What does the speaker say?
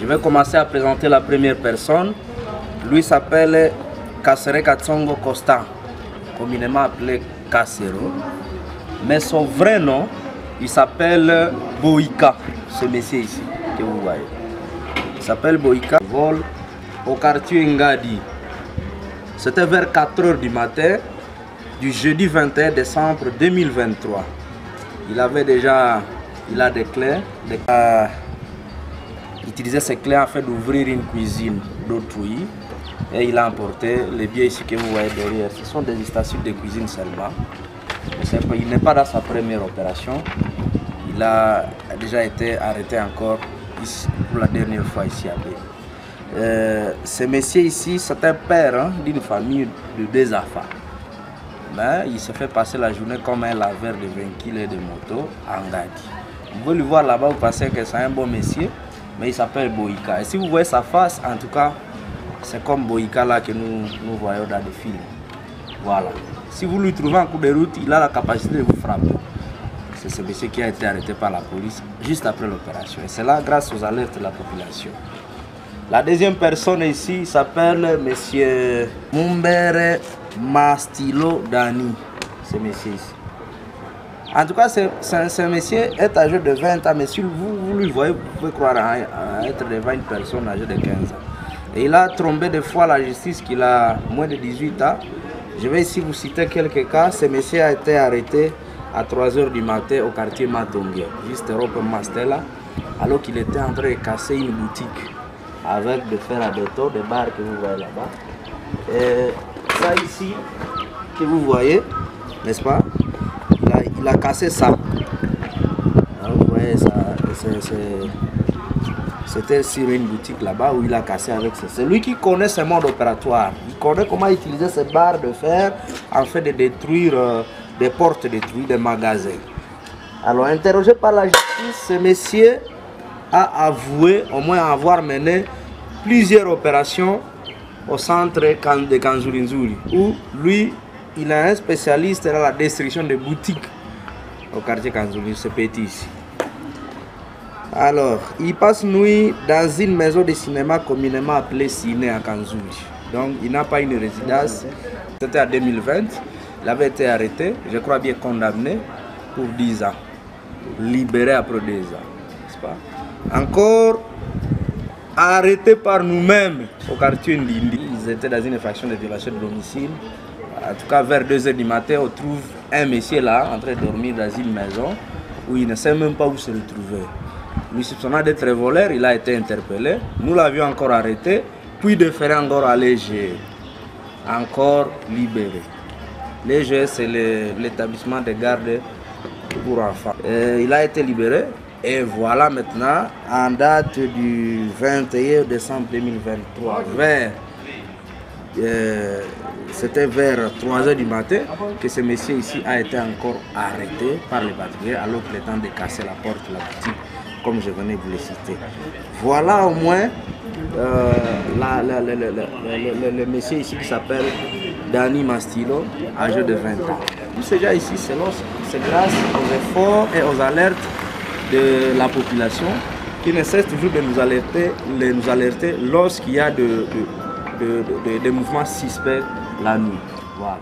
Je vais commencer à présenter la première personne. Lui s'appelle Kassere Katsongo Costa, communément appelé Kassero. Mais son vrai nom, il s'appelle Boïka, ce monsieur ici que vous voyez. Il s'appelle Boïka, vol au quartier Ngadi. C'était vers 4 h du matin du jeudi 21 décembre 2023. Il avait déjà, il a euh, utilisait ces clés afin d'ouvrir une cuisine d'autrui et il a emporté les biens ici que vous voyez derrière. Ce sont des stations de cuisine seulement. Il n'est pas dans sa première opération. Il a déjà été arrêté encore pour la dernière fois ici à B. Euh, ce monsieur ici, c'est un père hein, d'une famille de deux enfants. Mais il se fait passer la journée comme un laveur de 20 kg de moto en Gadi. Vous pouvez le voir là-bas, vous pensez que c'est un bon monsieur, mais il s'appelle Boïka. Et si vous voyez sa face, en tout cas, c'est comme Boïka là que nous, nous voyons dans les films. Voilà. Si vous lui trouvez en coup de route, il a la capacité de vous frapper. C'est ce monsieur qui a été arrêté par la police juste après l'opération. Et c'est là grâce aux alertes de la population. La deuxième personne ici s'appelle Monsieur Mumbere Mastilo Dani. Ce monsieur ici. En tout cas, ce monsieur est âgé de 20 ans, mais si vous, lui voyez, vous pouvez croire à, être devant une personne âgée de 15 ans. Et il a trompé des fois la justice qu'il a moins de 18 ans. Je vais ici vous citer quelques cas. Ce monsieur a été arrêté à 3h du matin au quartier Matongue, juste Europe Mastella, alors qu'il était en train de casser une boutique avec des fers à béton, des barres que vous voyez là-bas. Et ça ici, que vous voyez, n'est-ce pas? Il a, cassé ça. Ça, c'était sur une boutique là-bas où il a cassé avec ça. C'est lui qui connaît ce mode opératoire. Il connaît comment utiliser ces barres de fer fait de détruire euh, des portes détruites, des magasins. Alors, interrogé par la justice, ce monsieur a avoué au moins avoir mené plusieurs opérations au centre de Kanzurinzuri, où lui, il est un spécialiste dans la destruction de boutiques au quartier Kanzurinzuri, ce petit ici. Alors, il passe nuit dans une maison de cinéma communément appelée Ciné à Kanzuri. Donc, il n'a pas une résidence. C'était en 2020. Il avait été arrêté, je crois bien condamné pour 10 ans. Libéré après 2 ans. Pas? encore arrêtés par nous-mêmes au quartier Ndindi. Ils étaient dans une infraction de violation de domicile. En tout cas, vers 2h du matin, on trouve un monsieur là, en train de dormir dans une maison, où il ne sait même pas où se retrouver. Lui soupçonnant d'être voleur, il a été interpellé. Nous l'avions encore arrêté, puis de faire encore à léger. Encore libéré. Léger, c'est l'établissement de garde pour enfants. Et il a été libéré. Et voilà maintenant, en date du 21 décembre 2023, vers, euh, c'était vers 3h du matin que ce monsieur ici a été encore arrêté par les patrouilleurs alors temps de casser la porte de la boutique, comme je venais de vous le citer. Voilà au moins euh, le monsieur ici qui s'appelle Dani Mastilo, âgé de 20 ans. Tout déjà ici, c'est grâce aux efforts et aux alertes de la population qui ne cesse toujours de nous alerter, de nous alerter lorsqu'il y a de, de, de, mouvements suspects la nuit. Voilà,